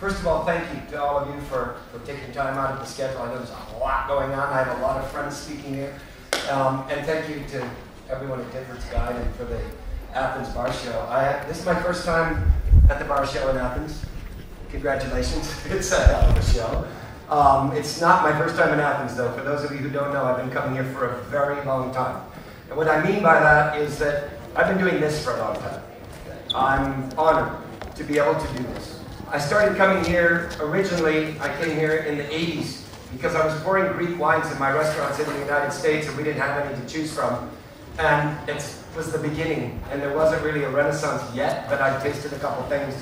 First of all, thank you to all of you for, for taking time out of the schedule. I know there's a lot going on. I have a lot of friends speaking here. Um, and thank you to everyone at Difford's Guide and for the Athens Bar Show. I, this is my first time at the Bar Show in Athens. Congratulations. It's a hell of a show. Um, it's not my first time in Athens, though. For those of you who don't know, I've been coming here for a very long time. And what I mean by that is that I've been doing this for a long time. I'm honored to be able to do this. I started coming here originally, I came here in the 80s because I was pouring Greek wines in my restaurants in the United States and we didn't have any to choose from. And it was the beginning, and there wasn't really a renaissance yet, but I tasted a couple things.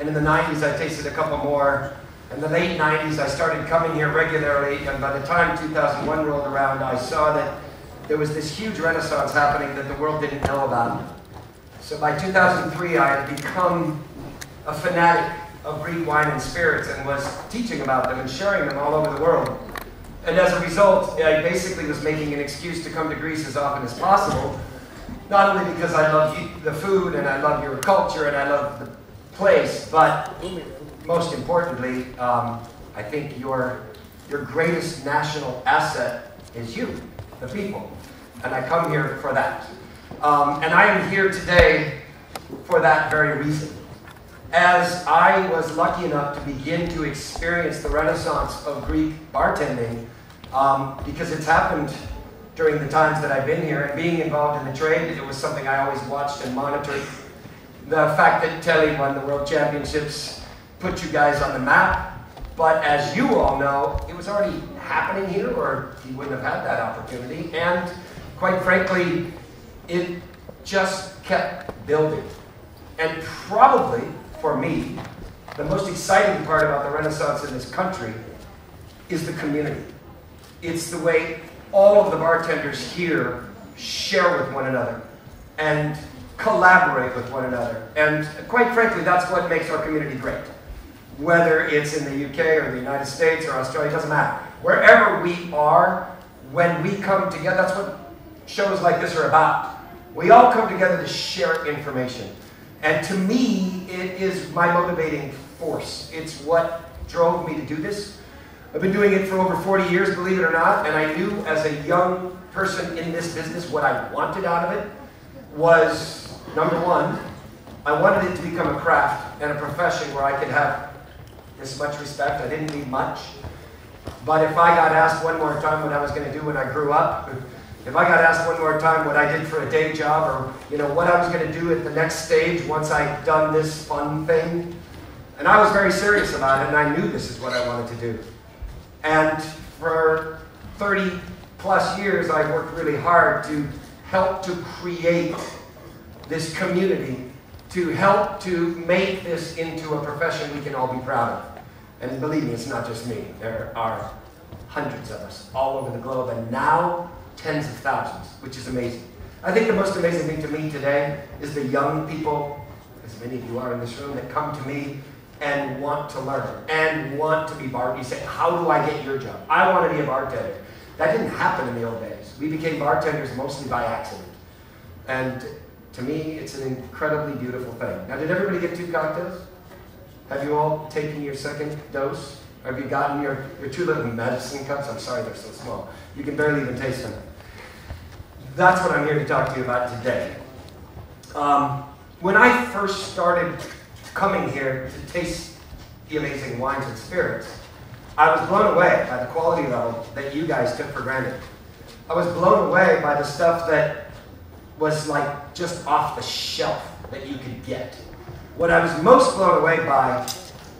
And in the 90s, I tasted a couple more. In the late 90s, I started coming here regularly, and by the time 2001 rolled around, I saw that there was this huge renaissance happening that the world didn't know about. So by 2003, I had become a fanatic of Greek wine and spirits and was teaching about them and sharing them all over the world. And as a result, I basically was making an excuse to come to Greece as often as possible, not only because I love the food and I love your culture and I love the place, but most importantly, um, I think your, your greatest national asset is you, the people. And I come here for that. Um, and I am here today for that very reason. As I was lucky enough to begin to experience the renaissance of Greek bartending, um, because it's happened during the times that I've been here, and being involved in the trade, it was something I always watched and monitored. The fact that Telly won the World Championships put you guys on the map, but as you all know, it was already happening here, or he wouldn't have had that opportunity. And quite frankly, it just kept building. And probably, for me, the most exciting part about the Renaissance in this country is the community. It's the way all of the bartenders here share with one another and collaborate with one another. And quite frankly, that's what makes our community great. Whether it's in the UK or the United States or Australia, it doesn't matter. Wherever we are, when we come together, that's what shows like this are about. We all come together to share information. And to me, it is my motivating force. It's what drove me to do this. I've been doing it for over 40 years, believe it or not, and I knew as a young person in this business what I wanted out of it was number one, I wanted it to become a craft and a profession where I could have this much respect. I didn't need much. But if I got asked one more time what I was going to do when I grew up, if I got asked one more time what I did for a day job or you know what I was going to do at the next stage once I'd done this fun thing, and I was very serious about it and I knew this is what I wanted to do. And for 30 plus years, I've worked really hard to help to create this community, to help to make this into a profession we can all be proud of. And believe me, it's not just me. There are hundreds of us all over the globe, and now tens of thousands, which is amazing. I think the most amazing thing to me today is the young people, as many of you are in this room, that come to me and want to learn and want to be bartenders. You say, how do I get your job? I want to be a bartender. That didn't happen in the old days. We became bartenders mostly by accident. And to me, it's an incredibly beautiful thing. Now, did everybody get two cocktails? Have you all taken your second dose? Have you gotten your, your two little medicine cups? I'm sorry they're so small. You can barely even taste them. That's what I'm here to talk to you about today. Um, when I first started coming here to taste the amazing wines and spirits, I was blown away by the quality level that you guys took for granted. I was blown away by the stuff that was like just off the shelf that you could get. What I was most blown away by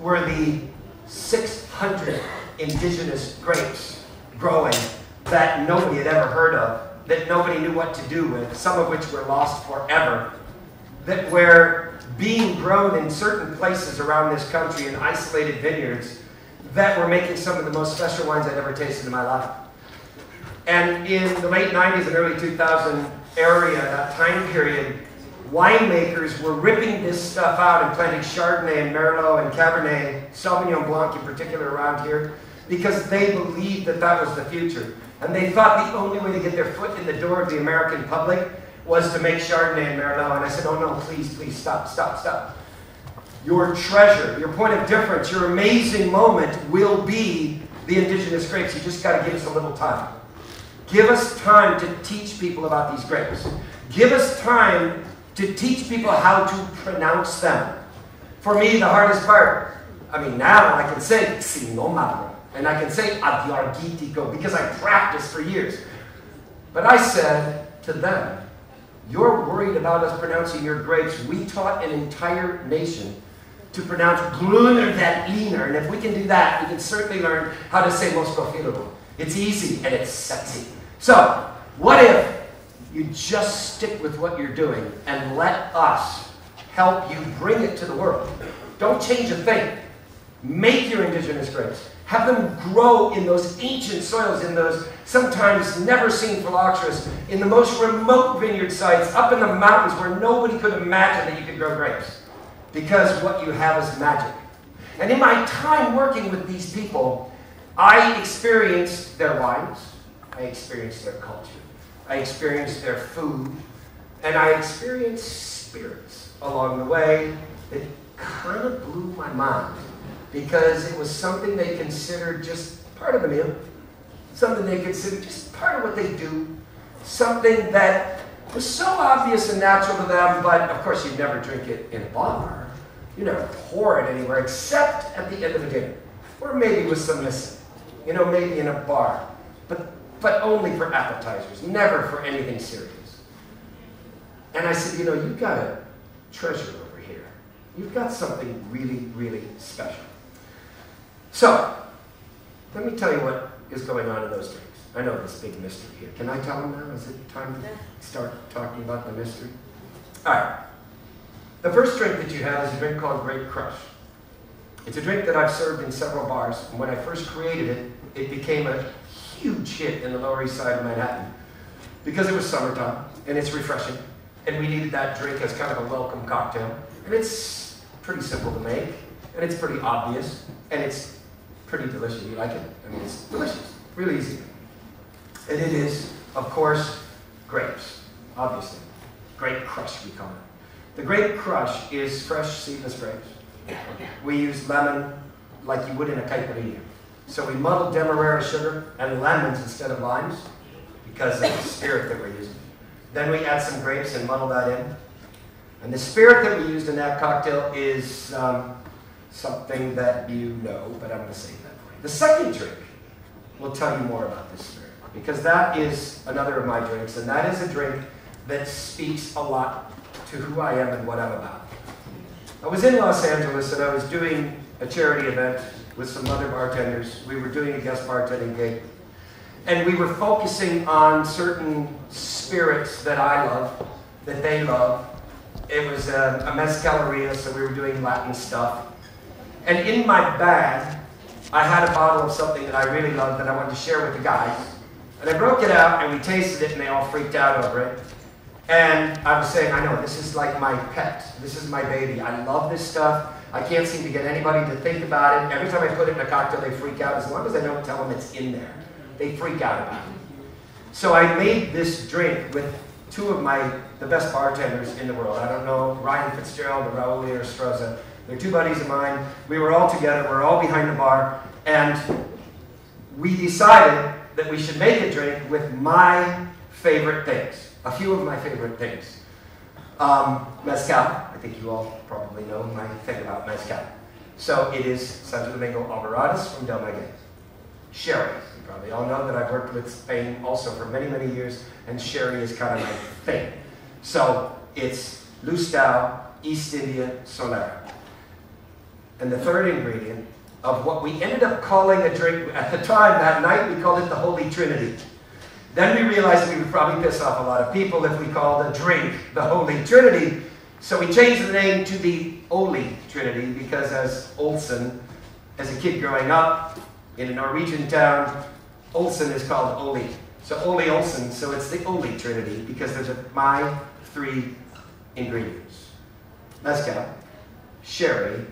were the 600 indigenous grapes growing that nobody had ever heard of, that nobody knew what to do with, some of which were lost forever, that were being grown in certain places around this country in isolated vineyards that were making some of the most special wines I'd ever tasted in my life. And in the late 90s and early 2000 area, that time period, winemakers were ripping this stuff out and planting Chardonnay and Merlot and Cabernet, Sauvignon Blanc in particular around here, because they believed that that was the future. And they thought the only way to get their foot in the door of the American public was to make Chardonnay and Merlot. And I said, oh no, please, please, stop, stop, stop. your treasure, your point of difference, your amazing moment will be the indigenous grapes. You just got to give us a little time. Give us time to teach people about these grapes. Give us time to teach people how to pronounce them. For me, the hardest part, I mean, now I can say Xinomavro, and I can say Agiorgitiko because I practiced for years. But I said to them, You're worried about us pronouncing your grapes. We taught an entire nation to pronounce Grüner Veltliner, and if we can do that, we can certainly learn how to say Moscow It's easy and it's sexy. So, what if you just stick with what you're doing and let us help you bring it to the world? Don't change a thing. Make your indigenous grapes. Have them grow in those ancient soils, in those sometimes never seen phylloxeras, in the most remote vineyard sites, up in the mountains where nobody could imagine that you could grow grapes. Because what you have is magic. And in my time working with these people, I experienced their wines, I experienced their culture. I experienced their food. And I experienced spirits along the way that kind of blew my mind because it was something they considered just part of the meal, something they considered just part of what they do, something that was so obvious and natural to them, but of course you'd never drink it in a bar. You never pour it anywhere except at the end of a dinner, or maybe with some missing, you know, maybe in a bar. But but only for appetizers, never for anything serious. And I said, you know, you've got a treasure over here. You've got something really, really special. So, let me tell you what is going on in those drinks. I know this big mystery here. Can I tell them now? Is it time to start talking about the mystery? All right. The first drink that you have is a drink called Grape Crush. It's a drink that I've served in several bars, and when I first created it, it became a huge hit in the Lower East Side of Manhattan because it was summertime and it's refreshing. And we needed that drink as kind of a welcome cocktail. And it's pretty simple to make, and it's pretty obvious, and it's pretty delicious. You like it? I mean, it's delicious, really easy. And it is, of course, grapes, obviously. Grape crush, we call it. The grape crush is fresh seedless grapes. We use lemon like you would in a caipirinha. So we muddled demerara sugar and lemons instead of limes because of the spirit that we're using. Then we add some grapes and muddle that in. And the spirit that we used in that cocktail is um, something that you know, but I'm going to you. The second drink will tell you more about this spirit because that is another of my drinks, and that is a drink that speaks a lot to who I am and what I'm about. I was in Los Angeles and I was doing a charity event with some other bartenders. We were doing a guest bartending gig. And we were focusing on certain spirits that I love, that they love. It was uh, a, a mezcaleria, so we were doing Latin stuff. And in my bag, I had a bottle of something that I really loved that I wanted to share with the guys. And I broke it out, and we tasted it, and they all freaked out over it. And I was saying, I know, this is like my pet. This is my baby. I love this stuff. I can't seem to get anybody to think about it. Every time I put it in a cocktail, they freak out. As long as I don't tell them it's in there, they freak out about it. So I made this drink with two of my, the best bartenders in the world. I don't know, Ryan Fitzgerald or Raul Yrastorza. They're two buddies of mine. We were all together. We're all behind the bar. And we decided that we should make a drink with my favorite things. A few of my favorite things. Um, mezcal, I think you all probably know my thing about mezcal. So it is Santo Domingo Albarradas from Del Maguey. Sherry, you probably all know that I've worked with Spain also for many, many years, and sherry is kind of my thing. So it's Lustau East India Solera. And the third ingredient of what we ended up calling a drink, at the time that night, we called it the Holy Trinity. Then we realized we would probably piss off a lot of people if we called a drink the Holy Trinity. So we changed the name to the Holy Trinity because as Olson, as a kid growing up in a Norwegian town, Olson is called Oli. So Oli Olson, so it's the Holy Trinity because there's a, my three ingredients. Mezcal, sherry,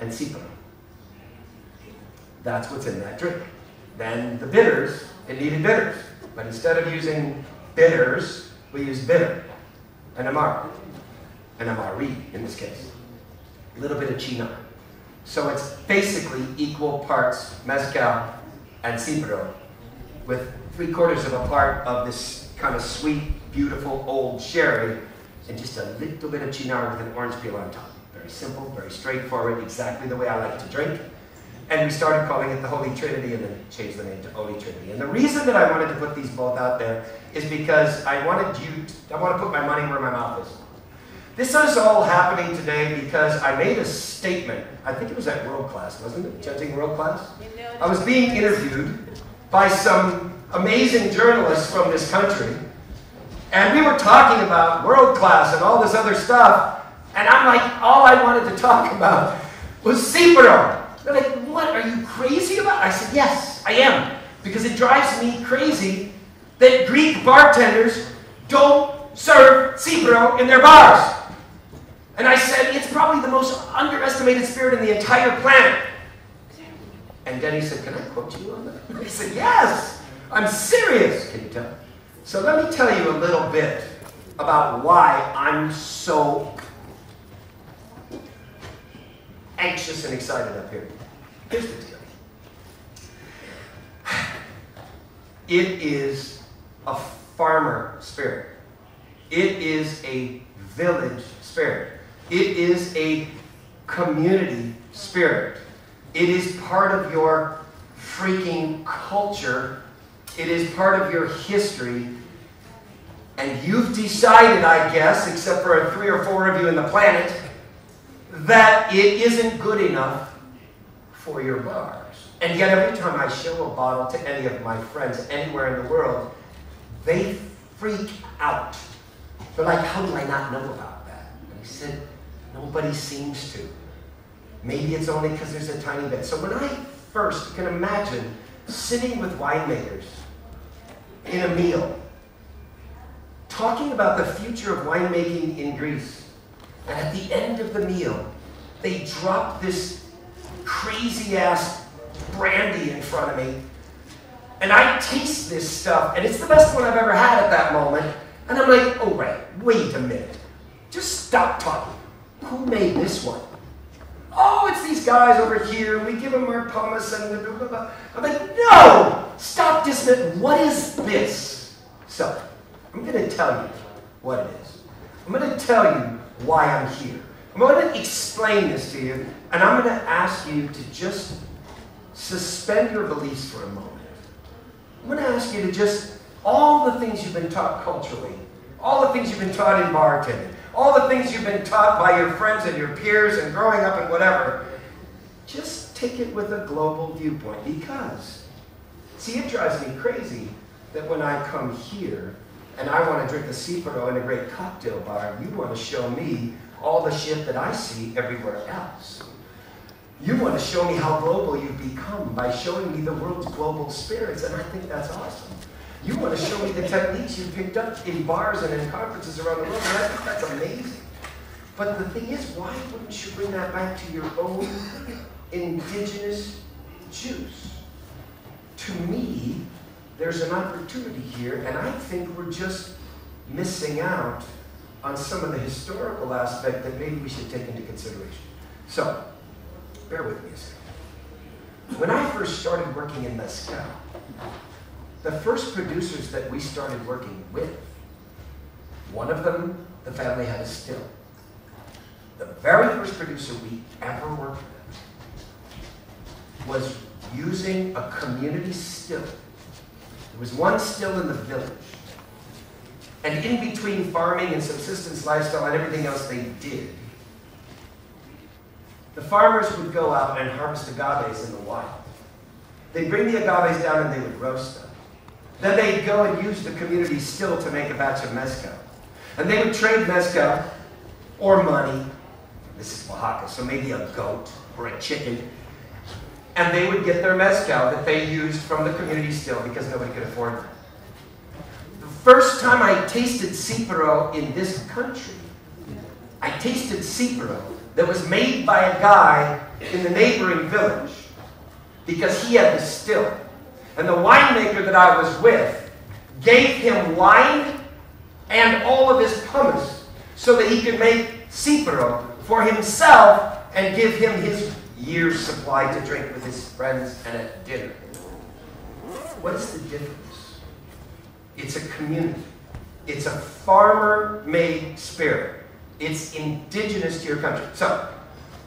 and tsipouro. That's what's in that drink. Then the bitters, it needed bitters. But instead of using bitters, we use bitter, an amar, an amari in this case. a little bit of Cynar. So it's basically equal parts mezcal and tsipouro, with three quarters of a part of this kind of sweet, beautiful old sherry, and just a little bit of Cynar with an orange peel on top. Very simple, very straightforward, exactly the way I like to drink. And we started calling it the Holy Trinity and then changed the name to Holy Trinity. And the reason that I wanted to put these both out there is because I wanted you, to, I want to put my money where my mouth is. This is all happening today because I made a statement. I think it was at World Class, wasn't it? Judging World Class? I was being interviewed by some amazing journalists from this country. And we were talking about world class and all this other stuff. And I'm like, all I wanted to talk about was tsipouro. They're like, what, are you crazy about? I said, yes, I am. Because it drives me crazy that Greek bartenders don't serve tsipouro in their bars. And I said, it's probably the most underestimated spirit in the entire planet. And Denny said, can I quote you on that? I said, yes, I'm serious. Can you tell? So let me tell you a little bit about why I'm so anxious and excited up here. Here's the deal. It is a farmer spirit. It is a village spirit. It is a community spirit. It is part of your freaking culture. It is part of your history. And you've decided, I guess, except for three or four of you in the planet, that it isn't good enough for your bars. And yet, every time I show a bottle to any of my friends anywhere in the world, they freak out. They're like, How do I not know about that? And I said, Nobody seems to. Maybe it's only because there's a tiny bit. So when I first can imagine sitting with winemakers in a meal, talking about the future of winemaking in Greece, and at the end of the meal, they drop this crazy ass brandy in front of me. And I taste this stuff, and it's the best one I've ever had at that moment. And I'm like, oh, right, wait a minute. Just stop talking. Who made this one? Oh, it's these guys over here. We give them our pomace and blah, blah, blah. I'm like, no! Stop dismissing. What is this? So, I'm going to tell you what it is. I'm going to tell you why I'm here. I'm going to explain this to you, and I'm going to ask you to just suspend your beliefs for a moment. I'm going to ask you to just, all the things you've been taught culturally, all the things you've been taught in bartending, all the things you've been taught by your friends and your peers and growing up and whatever, just take it with a global viewpoint because, see, it drives me crazy that when I come here and I want to drink a tsipouro in a great cocktail bar, you want to show me all the shit that I see everywhere else. You want to show me how global you've become by showing me the world's global spirits, and I think that's awesome. You want to show me the techniques you picked up in bars and in conferences around the world, and I think that's amazing. But the thing is, why wouldn't you bring that back to your own indigenous juice? To me, there's an opportunity here, and I think we're just missing out on some of the historical aspect that maybe we should take into consideration. So, bear with me a second. When I first started working in Mezcal, the first producers that we started working with, one of them, the family had a still. The very first producer we ever worked with was using a community still. There was one still in the village. And in between farming and subsistence lifestyle and everything else they did, the farmers would go out and harvest agaves in the wild. They'd bring the agaves down and they would roast them. Then they'd go and use the community still to make a batch of mezcal. And they would trade mezcal or money. This is Oaxaca, so maybe a goat or a chicken. And they would get their mezcal that they used from the community still because nobody could afford it. First time I tasted tsipouro in this country, I tasted tsipouro that was made by a guy in the neighboring village because he had the still. And the winemaker that I was with gave him wine and all of his pomace so that he could make tsipouro for himself and give him his year's supply to drink with his friends and at dinner. What is the difference? It's a community. It's a farmer-made spirit. It's indigenous to your country. So,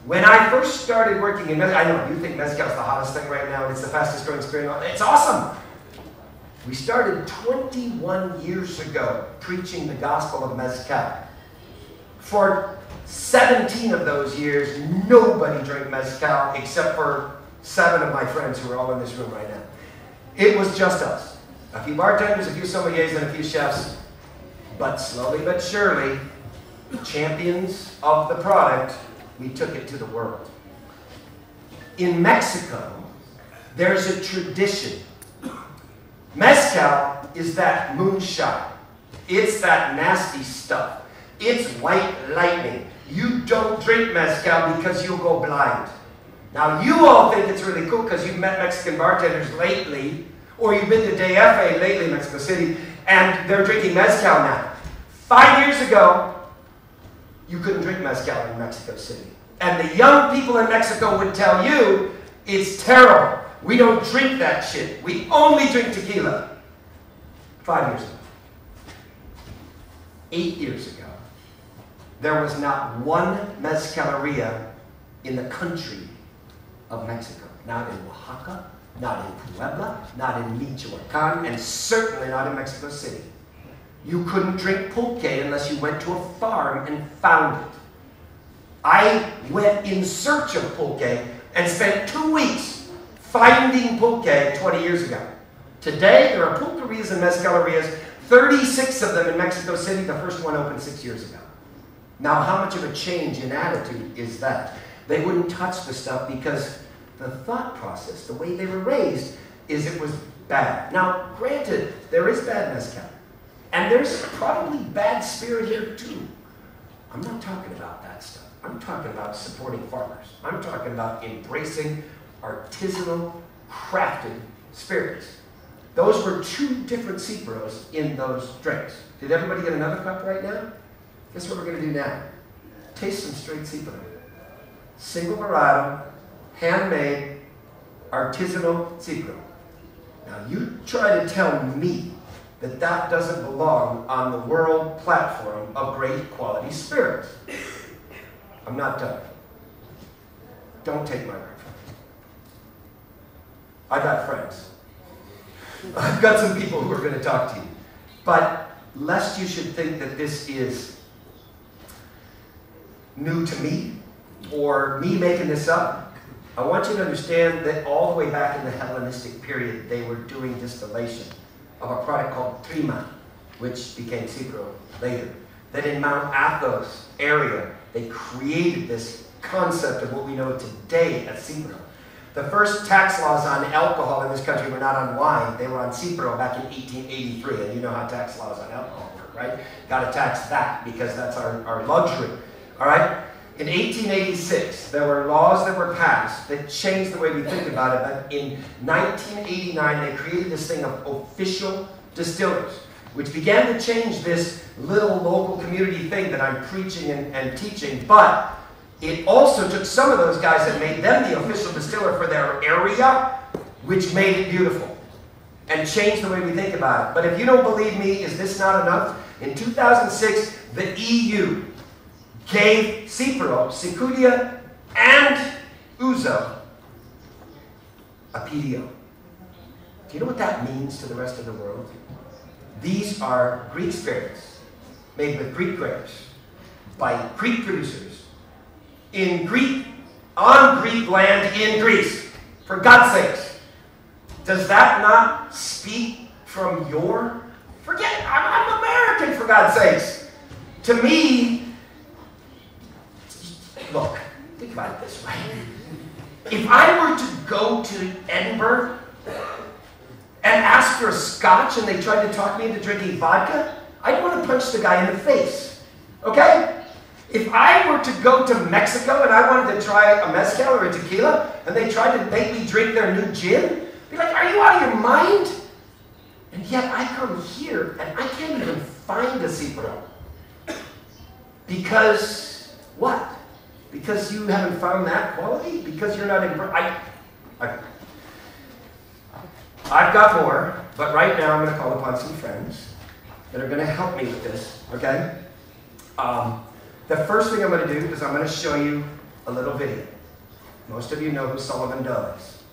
when I first started working in Mezcal, I know you think Mezcal is the hottest thing right now. It's the fastest growing spirit. It's awesome. We started 21 years ago preaching the gospel of Mezcal. For 17 of those years, nobody drank Mezcal except for seven of my friends who are all in this room right now. It was just us. A few bartenders, a few sommeliers, and a few chefs. But slowly but surely, champions of the product we took it to the world. In Mexico, there's a tradition. Mezcal is that moonshine. It's that nasty stuff. It's white lightning. You don't drink mezcal because you'll go blind. Now, you all think it's really cool because you've met Mexican bartenders lately, or you've been to DF lately Mexico City, and they're drinking mezcal now. Five years ago, you couldn't drink mezcal in Mexico City. And the young people in Mexico would tell you, it's terrible. We don't drink that shit. We only drink tequila. Five years ago. Eight years ago. There was not one mezcaleria in the country of Mexico. Not in Oaxaca, not in Puebla, not in Michoacan, and certainly not in Mexico City. You couldn't drink pulque unless you went to a farm and found it. I went in search of pulque and spent two weeks finding pulque 20 years ago. Today, there are pulquerias and mezcalerias, 36 of them in Mexico City. The first one opened six years ago. Now, how much of a change in attitude is that? They wouldn't touch the stuff because the thought process, the way they were raised, is it was bad. Now, granted, there is bad mezcal. And there's probably bad spirit here too. I'm not talking about that stuff. I'm talking about supporting farmers. I'm talking about embracing artisanal, crafted spirits. Those were two different tsipouros in those drinks. Did everybody get another cup right now? Guess what we're going to do now? Taste some straight tsipouro. Single varietal, handmade, artisanal tsipouro. Now you try to tell me that that doesn't belong on the world platform of great quality spirits. I'm not done. Don't take my word for it. I got friends. I've got some people who are going to talk to you. But lest you should think that this is new to me or me making this up, I want you to understand that all the way back in the Hellenistic period, they were doing distillation of a product called Trima, which became tsipouro later. That in Mount Athos area, they created this concept of what we know today as tsipouro. The first tax laws on alcohol in this country were not on wine, they were on tsipouro back in 1883. And you know how tax laws on alcohol work, right? Got to tax that because that's our, our luxury. All right? In 1886, there were laws that were passed that changed the way we think about it. But in 1989, they created this thing of official distillers which began to change this little local community thing that I'm preaching and, and teaching. But it also took some of those guys and made them the official distiller for their area, which made it beautiful and changed the way we think about it. But if you don't believe me, is this not enough? In 2006, the EU gave tsipouro, tsikoudia, and ouzo a PDO. Do you know what that means to the rest of the world? These are Greek spirits made with Greek grapes by Greek producers in Greek, on Greek land in Greece. For God's sakes. Does that not speak from your, forget, I'm, I'm American for God's sakes. To me, look, think about it this way. If I were to go to Edinburgh and ask for a scotch and they tried to talk me into drinking vodka, I'd want to punch the guy in the face. Okay? If I were to go to Mexico and I wanted to try a mezcal or a tequila and they tried to make me drink their new gin, I'd be like, are you out of your mind? And yet I come here and I can't even find a tsipouro. Because what? Because you haven't found that quality? Because you're not in. I, I, I've got more, but right now I'm going to call upon some friends that are going to help me with this, okay? Um, the first thing I'm going to do is I'm going to show you a little video. Most of you know who Sullivan does.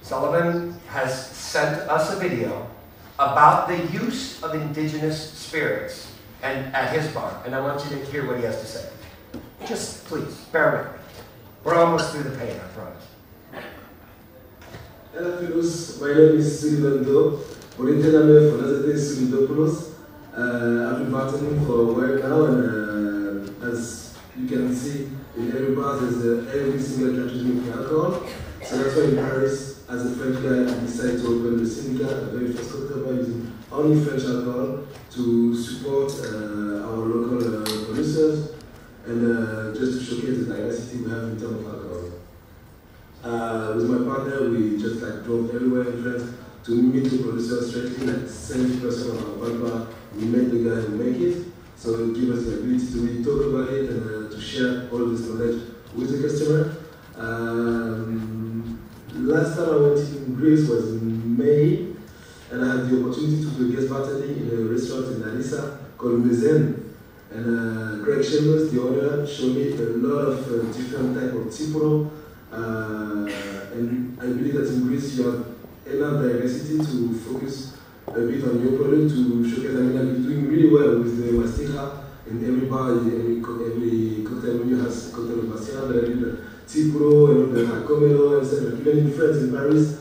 Sullivan has sent us a video about the use of indigenous spirits and at his bar, and I want you to hear what he has to say. Just please, bear with me. We're almost through the pain, I promise. Hello, fellows. My name is Sullivan Doh. Originally from Nazareth Sulidopoulos. Uh, I've been bartending for a while now, and uh, as you can see, in every bar there's uh, every single country drinking alcohol. So that's why in Paris, as a French guy, I decided to open the Syndicat, a very first cocktail bar using only French alcohol to support uh, our local uh, producers and uh, just to showcase the diversity we have in terms of alcohol. Uh, with my partner, we just like drove everywhere in France to meet the producer strictly, like 70% of our bar, we met the guy who make it. So it gives us the ability to really talk about it and uh, to share all this knowledge with the customer. Um, last time I went in Greece was in May, and I had the opportunity to do guest bartending in a restaurant in Larissa called Mezen. And uh, The other showed me a lot of uh, different type of tsipouro, uh, and I believe that in Greece you have enough diversity to focus a bit on your product to showcase. I mean, been doing really well with the Mastica and every bar, every, every cocktail menu has cocktail I did the tsipouro and the rakomelo and stuff. Even in France, in Paris,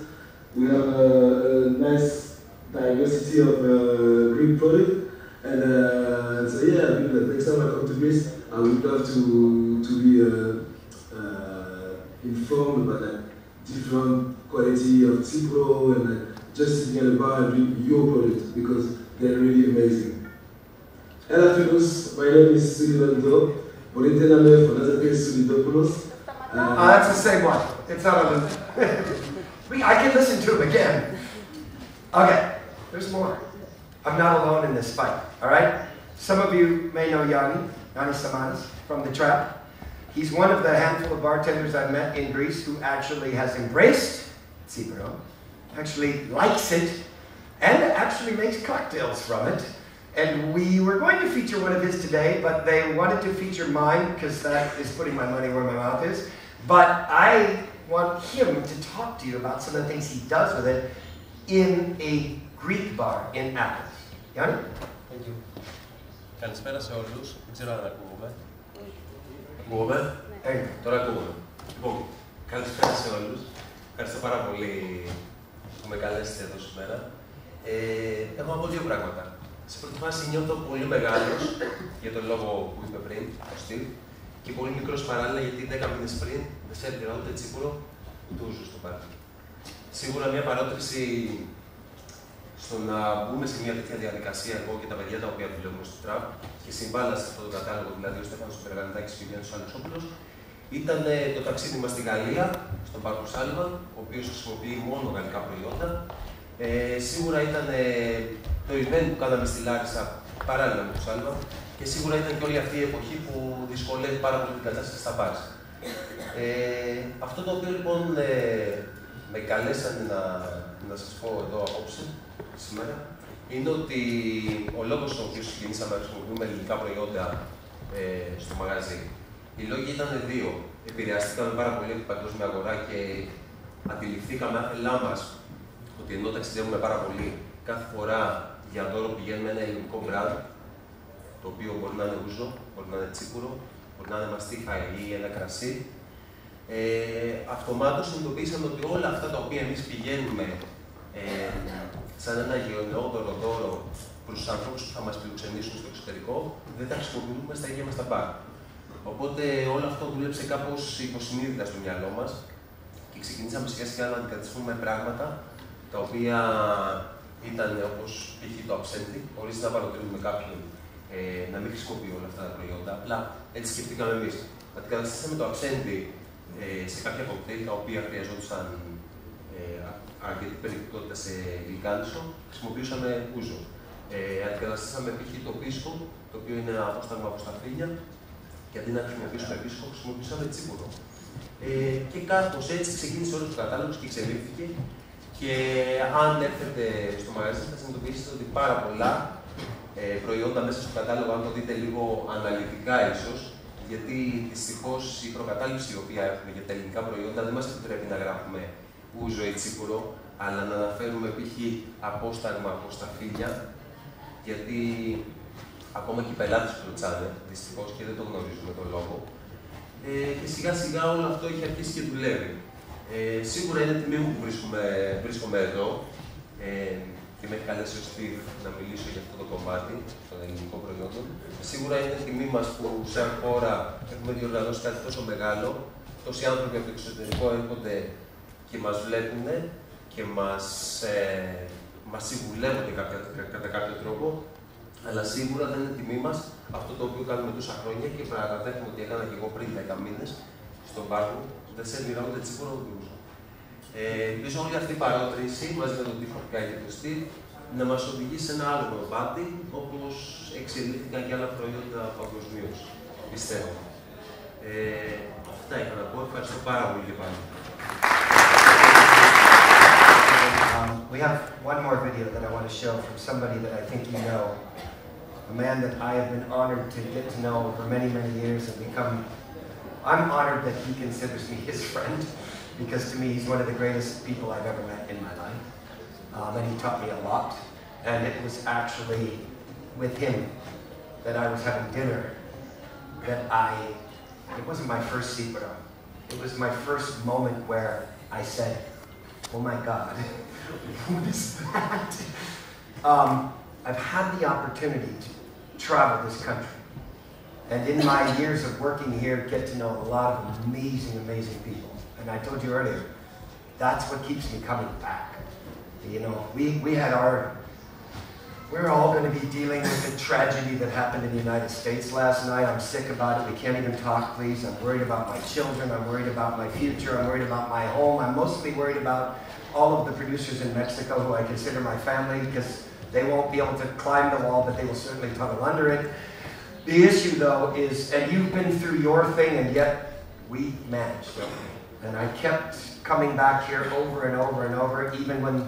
we have a, a nice diversity of uh, Greek product. And uh, so yeah, I think that next time I come to Greece, I would love to to be uh, uh, informed about like different quality of tsipouro and like, just sitting at the bar and drink your product because they're really amazing. Hello, fellows. My name is Sullivan Doh. Nazareth Sulidopoulos. Uh, that's the same one. It's not on the. I can listen to him again. Okay, there's more. I'm not alone in this fight, all right? Some of you may know Yanni, Yanni Samanas from The Trap. He's one of the handful of bartenders I've met in Greece who actually has embraced tsipouro, actually likes it, and actually makes cocktails from it. And we were going to feature one of his today, but they wanted to feature mine because that is putting my money where my mouth is. But I want him to talk to you about some of the things he does with it in a Greek bar in Athens. Yanni? Thank you. Καλησπέρα σε όλους. Δεν ξέρω αν ακούγομαι. Ακούγομαι; There you go. Τώρα ακούγομαι. Λοιπόν, καλησπέρα σε όλους. Ευχαριστώ πάρα πολύ που με καλέσετε εδώ σήμερα. Ε, έχω να πω δύο πράγματα. Σε πρώτη φάση νιώθω πολύ μεγάλος για τον λόγο που είπε πριν, ο Στυλ, και πολύ μικρός παράλληλα γιατί 10 μήνες πριν δεν σε έπειρα ούτε τσίπουρο ούτε ούζο στο πάρτι. Σίγουρα μια παρότριση στο να μπούμε σε μια τέτοια διαδικασία εγώ και τα παιδιά τα οποία δουλεύουμε στο τραπ και συμβάλλα σε αυτό το κατάλογο, δηλαδή ο Στέφανος Περγανιτάκης και ο Γιάννης Αλεξόπουλος, ήταν ε, το ταξίδι μας στη Γαλλία, στον Πάρκο Σάλβα, ο οποίος χρησιμοποιεί μόνο γαλλικά προϊόντα. Ε, σίγουρα ήταν ε, το event που κάναμε στη Λάρισα παράλληλα με το Σάλβα και σίγουρα ήταν και όλη αυτή η εποχή που δυσκολεύει πάρα πολύ την κατάσταση στα μπάρς. Ε, αυτό το οποίο λοιπόν ε, με καλέσανε να, να σας πω εδώ απόψε, σήμερα, είναι ότι ο λόγος ο οποίος ξεκινήσαμε να χρησιμοποιούμε ελληνικά προϊόντα ε, στο μαγαζί. Οι λόγοι ήταν δύο. Επηρεαστήκαμε πάρα πολύ από την παγκόσμια αγορά και αντιληφθήκαμε άθελά μα ότι ενώ ταξιδεύουμε πάρα πολύ, κάθε φορά για δώρο πηγαίνουμε ένα ελληνικό brand, το οποίο μπορεί να είναι ούζο, μπορεί να είναι τσίπουρο, μπορεί να είναι μαστίχα ή ένα κρασί. Ε, αυτομάτως συνειδητοποίησαμε ότι όλα αυτά τα οποία εμείς πηγαίνουμε ε, σαν ένα γενναιόδωρο δώρο προς τους ανθρώπους που θα μας φιλοξενήσουν στο εξωτερικό, δεν τα χρησιμοποιούμε στα ίδια μας τα μπαρ. Οπότε όλο αυτό δούλεψε κάπως υποσυνείδητα στο μυαλό μας και ξεκινήσαμε σιγά σιγά να αντικαταστούμε πράγματα τα οποία ήταν όπως π.χ. το αψέντη, χωρίς να παροτρύνουμε κάποιον ε, να μην χρησιμοποιεί όλα αυτά τα προϊόντα. Απλά έτσι σκεφτήκαμε εμείς. Αντικαταστήσαμε το αψέντη ε, σε κάποια κοκτέιλ τα οποία χρειαζόντουσαν ε, αρκετή περιεκτικότητα σε γλυκάνισο, χρησιμοποιούσαμε ούζο. Ε, αντικαταστήσαμε π.χ. το πίσκο, το οποίο είναι ένα απόσταγμα από σταφύλια, Και αντί να χρησιμοποιήσουμε επίσημο, χρησιμοποιήσαμε τσίπουρο. Ε, και κάπως έτσι ξεκίνησε όλος ο κατάλογος και εξελίχθηκε. Και αν έρθετε στο μαγαζί, θα συνειδητοποιήσετε ότι πάρα πολλά ε, προϊόντα μέσα στο κατάλογο, αν το δείτε λίγο αναλυτικά ίσως, γιατί δυστυχώς η προκατάληψη η οποία έχουμε για τα ελληνικά προϊόντα δεν μας επιτρέπει να γράφουμε ούζο ή τσίπουρο, αλλά να αναφέρουμε π.χ. απόσταγμα από σταφύλια, γιατί ακόμα και οι πελάτες ρωτάνε, δυστυχώς και δεν το γνωρίζουμε τον λόγο. Ε, και σιγά σιγά όλο αυτό έχει αρχίσει και δουλεύει. Ε, σίγουρα είναι τιμή μου που βρίσκομαι, βρίσκομαι εδώ ε, και με έχει καλέσει ο Στίβ να μιλήσω για αυτό το κομμάτι των ελληνικών προϊόντων. Σίγουρα είναι τιμή μας που σαν χώρα έχουμε διοργανώσει κάτι τόσο μεγάλο. Τόσοι άνθρωποι από το εξωτερικό έρχονται και μας βλέπουν και μας, ε, μας συμβουλεύονται κάποια, κατά κάποιο τρόπο, αλλά σίγουρα δεν είναι τιμή μας αυτό το οποίο κάνουμε τόσα χρόνια και παραδέχομαι ότι έκανα και εγώ πριν 10 μήνες στον πάρκο, δεν σε ούτε τσίπουρο ούτε ε, Ελπίζω όλη αυτή η παρότριση μαζί με τον τύπο και το Στυλ να μας οδηγήσει σε ένα άλλο κομμάτι, όπως εξελίχθηκαν και άλλα προϊόντα παγκοσμίως. Πιστεύω. Ε, αυτά είχα να πω. Ευχαριστώ πάρα πολύ και πάλι. Um, we have one more video that I want to show from somebody that I think you know, a man that I have been honored to get to know over many, many years and become. I'm honored that he considers me his friend because to me he's one of the greatest people I've ever met in my life. Um, and he taught me a lot. And it was actually with him that I was having dinner that I, it wasn't my first secret. It was my first moment where I said, oh my God, what is that? Um, I've had the opportunity to travel this country. And in my years of working here, get to know a lot of amazing, amazing people. And I told you earlier, that's what keeps me coming back. You know, we, we had our, we're all going to be dealing with the tragedy that happened in the United States last night. I'm sick about it. We can't even talk, please. I'm worried about my children. I'm worried about my future. I'm worried about my home. I'm mostly worried about all of the producers in Mexico who I consider my family because they won't be able to climb the wall, but they will certainly tunnel under it. The issue, though, is, and you've been through your thing, and yet we managed, And I kept coming back here over and over and over, even when,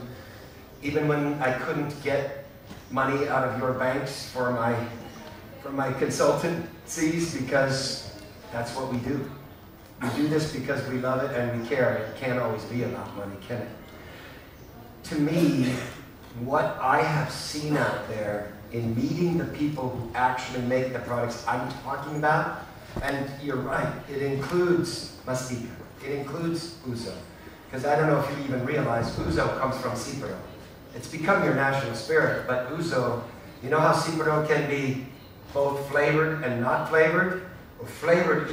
even when I couldn't get money out of your banks for my, for my consultancies, because that's what we do. We do this because we love it and we care. It can't always be about money, can it? to me, what I have seen out there in meeting the people who actually make the products I'm talking about, and you're right, it includes mastica, it includes ouzo, Because I don't know if you even realize ouzo comes from tsipouro. It's become your national spirit, but ouzo, you know how tsipouro can be both flavored and not flavored? Well, flavored,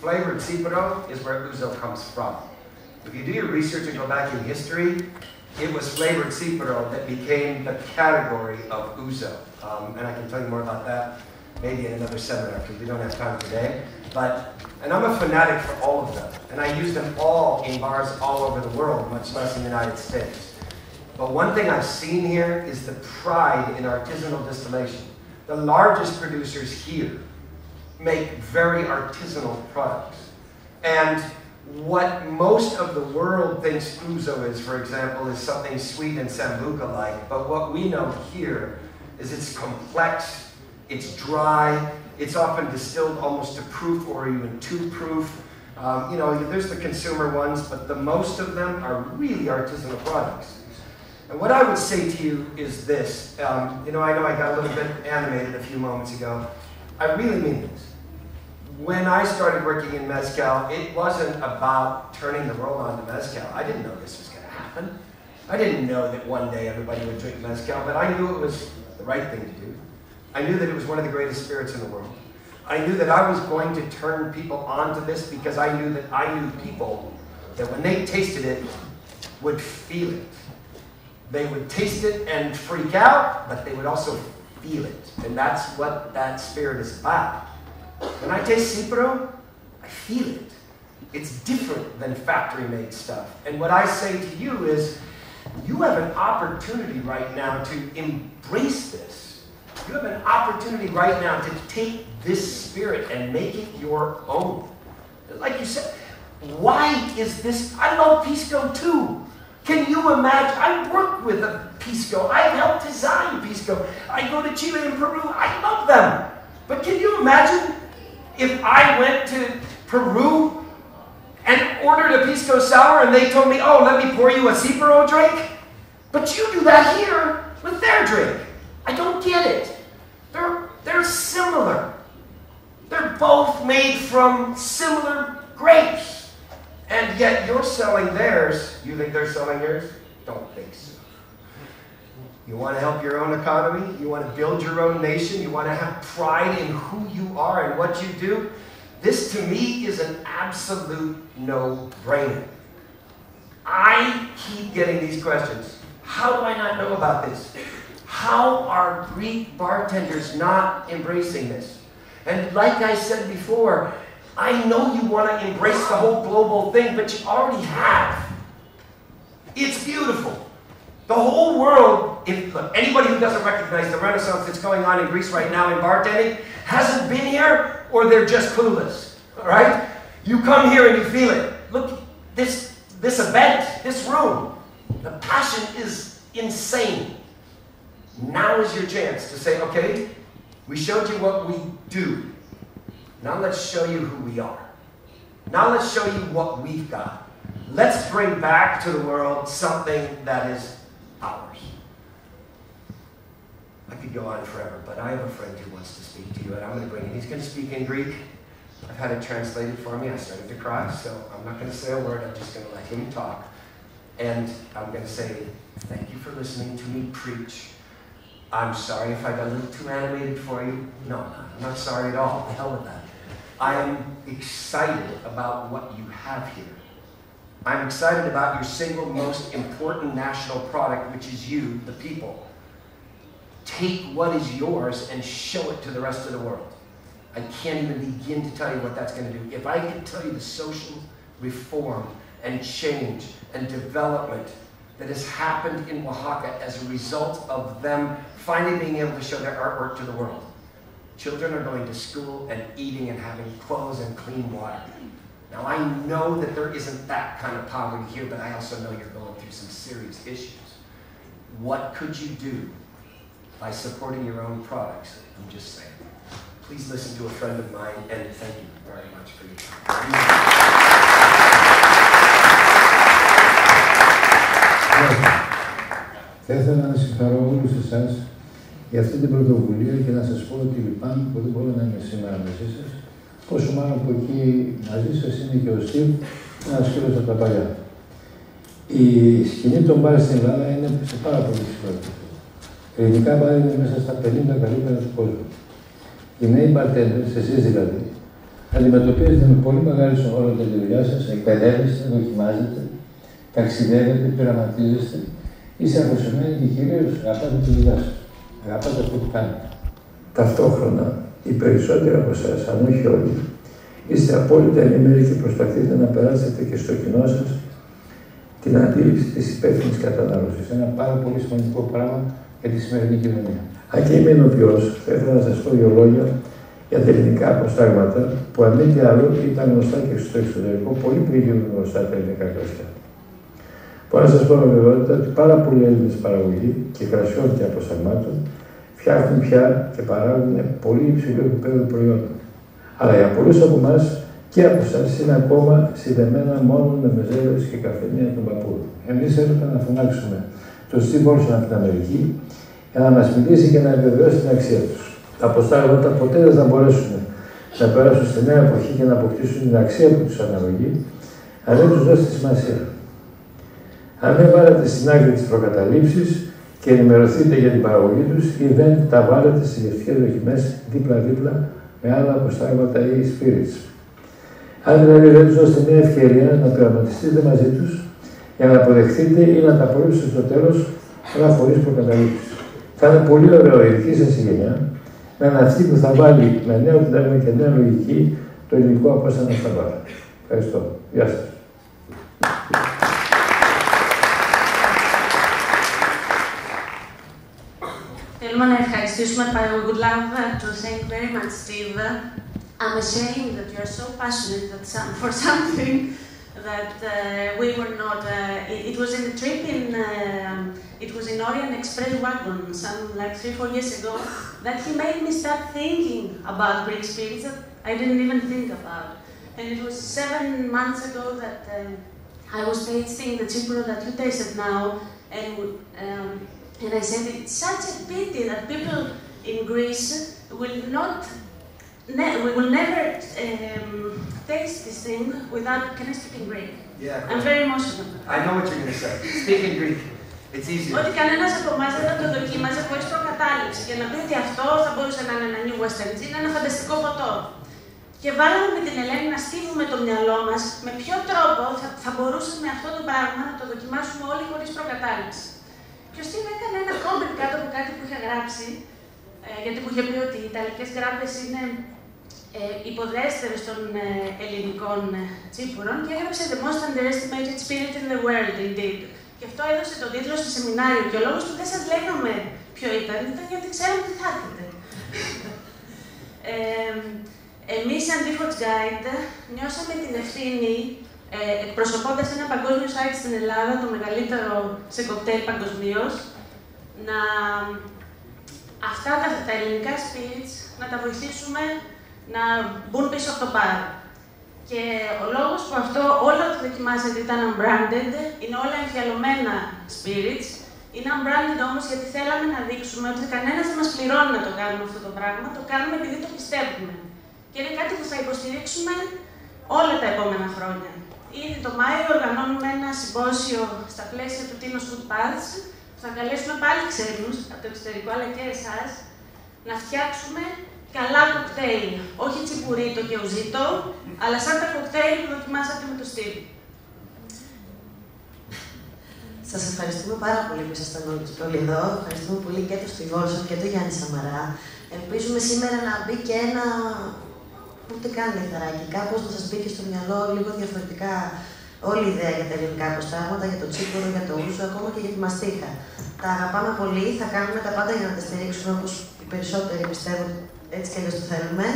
flavored tsipouro is where ouzo comes from. If you do your research and go back in history, it was flavored tsipouro that became the category of ouzo. Um, and I can tell you more about that maybe in another seminar because we don't have time today. But, and I'm a fanatic for all of them. And I use them all in bars all over the world, much less in the United States. But one thing I've seen here is the pride in artisanal distillation. The largest producers here make very artisanal products. And what most of the world thinks ouzo is, for example, is something sweet and sambuca-like. But what we know here is it's complex, it's dry, it's often distilled almost to proof or even two proof. Um, you know, there's the consumer ones, but the most of them are really artisanal products. And what I would say to you is this. Um, you know, I know I got a little bit animated a few moments ago. I really mean this when I started working in Mezcal, it wasn't about turning the world on to Mezcal. I didn't know this was going to happen. I didn't know that one day everybody would drink Mezcal, but I knew it was the right thing to do. I knew that it was one of the greatest spirits in the world. I knew that I was going to turn people on to this because I knew that I knew people that when they tasted it would feel it. They would taste it and freak out, but they would also feel it. And that's what that spirit is about. When I taste tsipouro, I feel it. It's different than factory made stuff. And what I say to you is, you have an opportunity right now to embrace this You have an opportunity right now to take this spirit and make it your own. Like you said, why is this? I love Pisco too. Can you imagine? I work with a Pisco. I've helped design Pisco. I go to Chile and Peru. I love them. But can you imagine if I went to Peru and ordered a Pisco Sour and they told me, oh, let me pour you a Cipro drink? But you do that here with their drink. I don't get it. They're, they're similar. They're both made from similar grapes. And yet you're selling theirs. You think they're selling yours? Don't think so. You want to help your own economy? You want to build your own nation? You want to have pride in who you are and what you do? This to me is an absolute no brainer. I keep getting these questions. How do I not know about this? How are Greek bartenders not embracing this? And like I said before, I know you want to embrace the whole global thing, but you already have. It's beautiful. The whole world, if look, anybody who doesn't recognize the renaissance that's going on in Greece right now in bartending hasn't been here or they're just clueless. All right? You come here and you feel it. Look, this this event, this room, the passion is insane. Now is your chance to say, okay, we showed you what we do. Now let's show you who we are. Now let's show you what we've got. Let's bring back to the world something that is ours. I could go on forever, but I have a friend who wants to speak to you, and I'm going to bring him. He's going to speak in Greek. I've had it translated for me. I started to cry, so I'm not going to say a word. I'm just going to let him talk. And I'm going to say, thank you for listening to me preach. I'm sorry if I got a little too animated for you. No, I'm not sorry at all. The hell with that. I am excited about what you have here. I'm excited about your single most important national product, which is you, the people. Take what is yours and show it to the rest of the world. I can't even begin to tell you what that's going to do. If I could tell you the social reform and change and development that has happened in Oaxaca as a result of them finally being able to show their artwork to the world. Children are going to school and eating and having clothes and clean water. Now, I know that there isn't that kind of poverty here, but I also know you're going through some serious issues. What could you do by supporting your own products? I'm just saying. Please listen to a friend of mine, and thank you very much for your time. Θα ήθελα να συγχαρώ όλου εσά για αυτή την πρωτοβουλία και να σας πω ότι λυπάμαι που δεν μπορώ να είμαι σήμερα μαζί σας. Πόσο μάλλον που εκεί μαζί σας είναι και ο Στίβ, ένας φίλος από τα παλιά. Η σκηνή των μπάρ στην Ελλάδα είναι σε πάρα πολύ ψηλό επίπεδο. Ελληνικά μπάρ είναι μέσα στα 50 καλύτερα του κόσμου. Οι νέοι μπαρτέντερ, εσείς δηλαδή, αντιμετωπίζετε με πολύ μεγάλη σοβαρότητα τη δουλειά σας, εκπαιδεύεστε, δοκιμάζετε, ταξιδεύετε, πειραματίζεστε Είστε αφοσιωμένοι και κυρίως αγαπάτε τη δουλειά σας. Αγαπάτε αυτό που κάνετε. Ταυτόχρονα, οι περισσότεροι από εσάς, αν όχι όλοι, είστε απόλυτα ενήμεροι και προσπαθείτε να περάσετε και στο κοινό σας την αντίληψη της υπεύθυνης κατανάλωσης. Ένα πάρα πολύ σημαντικό πράγμα για τη σημερινή κοινωνία. Αν και είμαι ενωπιό, θα ήθελα να σας πω δύο λόγια για τα ελληνικά αποστάγματα που αν μη τι άλλο ήταν γνωστά και στο εξωτερικό πολύ πριν γίνουν γνωστά τα ελληνικά κρασιά. Μπορώ να σας πω με βεβαιότητα ότι πάρα πολλοί Έλληνες παραγωγοί και κρασιών και αποσταγμάτων φτιάχνουν πια και παράγουν πολύ υψηλό επίπεδο προϊόντων. Αλλά για πολλούς από εμάς και από εσά είναι ακόμα συνδεμένα μόνο με μεζέλε και καφενεία των παππούδων. Εμείς έπρεπε να φωνάξουμε τον Steve Olson από την Αμερική για να μας μιλήσει και να επιβεβαιώσει την αξία τους. Τα αποστάγματα ποτέ δεν θα μπορέσουν να περάσουν στη νέα εποχή και να αποκτήσουν την αξία που τους αναλογεί, αν δεν τους δώσει τη σημασία. Αν δεν βάλετε στην άκρη τις προκαταλήψεις και ενημερωθείτε για την παραγωγή τους ή δεν τα βάλετε στι γευτικέ δοκιμές δίπλα-δίπλα με άλλα αποστάγματα ή spirits. Αν δηλαδή δεν τους δώσετε μια ευκαιρία να πειραματιστείτε μαζί τους για να αποδεχτείτε ή να τα απορρίψετε στο τέλος, αλλά χωρίς προκαταλήψεις. Θα είναι πολύ ωραίο η δική σας γενιά να είναι αυτή που θα βάλει με νέο πνεύμα και νέα λογική το υλικό από όσα να στα Ευχαριστώ. Γεια σας. i would like to thank very much, Steve. I'm ashamed that you're so passionate that some, for something that uh, we were not. Uh, it, it, was in a trip in. Uh, it was in Orient Express wagon, some like three four years ago, that he made me start thinking about Greek spirits that I didn't even think about. And it was seven months ago that um, I was tasting the tsipouro that you tasted now, and. Um, and I said it's such a pity that people in Greece will not Ne- we will never um, taste this thing without. Can I speak in Greek? Yeah. I'm very emotional. I know what you're going to say. Speak in Greek. It's easier. Ότι κανένας από εμάς δεν θα το δοκίμαζε χωρίς προκατάληψη και να πει ότι αυτό θα μπορούσε να είναι ένα new western gin, ένα φανταστικό ποτό. Και βάλαμε με την Ελένη να στείλουμε το μυαλό μας με ποιο τρόπο θα, θα μπορούσαμε αυτό το πράγμα να το δοκιμάσουμε όλοι χωρίς προκατάληψη. Και ο Στίβ έκανε ένα κόμπερ κάτω από κάτι που είχε γράψει, ε, γιατί μου είχε πει ότι οι Ιταλικές γράπτες είναι ε, υποδέστερες των ε, ελληνικών ε, τσίπουρων και έγραψε The most underestimated spirit in the world, indeed. Και αυτό έδωσε τον τίτλο στο σεμινάριο και ο λόγος που δεν σας λέγαμε ποιο ήταν, ήταν γιατί ξέραμε τι θα έρχεται. ε, εμείς σαν Default Guide νιώσαμε την ευθύνη ε, εκπροσωπώντας ένα παγκόσμιο site στην Ελλάδα, το μεγαλύτερο σε κοκτέιλ παγκοσμίως, να αυτά τα, τα ελληνικά spirits να τα βοηθήσουμε να μπουν πίσω από το πάρ. Και ο λόγος που αυτό όλα που δοκιμάσατε ήταν unbranded, είναι όλα εμφιαλωμένα spirits, είναι unbranded όμως γιατί θέλαμε να δείξουμε ότι κανένας δεν μας πληρώνει να το κάνουμε αυτό το πράγμα, το κάνουμε επειδή το πιστεύουμε. Και είναι κάτι που θα υποστηρίξουμε όλα τα επόμενα χρόνια. Ήδη το Μάιο οργανώνουμε ένα συμπόσιο στα πλαίσια του Tinos Food Paths, που θα καλέσουμε πάλι ξένους από το εξωτερικό αλλά και εσάς, να φτιάξουμε καλά κοκτέιλ. Όχι τσιπουρίτο και ουζίτο, αλλά σαν τα κοκτέιλ που δοκιμάσατε με το στυλ. Σας ευχαριστούμε πάρα πολύ που ήσασταν όλοι εδώ. Ευχαριστούμε πολύ και τον Στιβόλσο και τον Γιάννη Σαμαρά. Ελπίζουμε σήμερα να μπει και ένα ούτε καν λιθαράκι. Κάπως να σας μπήκε στο μυαλό λίγο διαφορετικά όλη η ιδέα για τα ελληνικά προστάγματα, για το τσίπουρο, για το ούζο, ακόμα και για τη μαστίχα. Τα αγαπάμε πολύ, θα κάνουμε τα πάντα για να τα στηρίξουμε όπως οι περισσότεροι πιστεύω έτσι και αλλιώς το θέλουμε.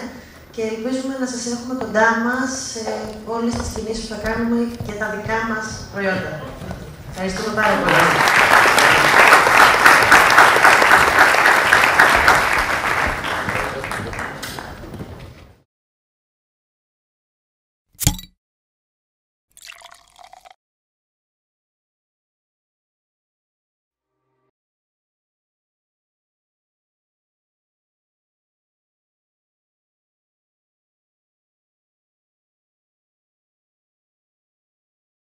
Και ελπίζουμε να σας έχουμε κοντά μας σε όλες τις κινήσεις που θα κάνουμε και τα δικά μας προϊόντα. Ευχαριστούμε πάρα πολύ.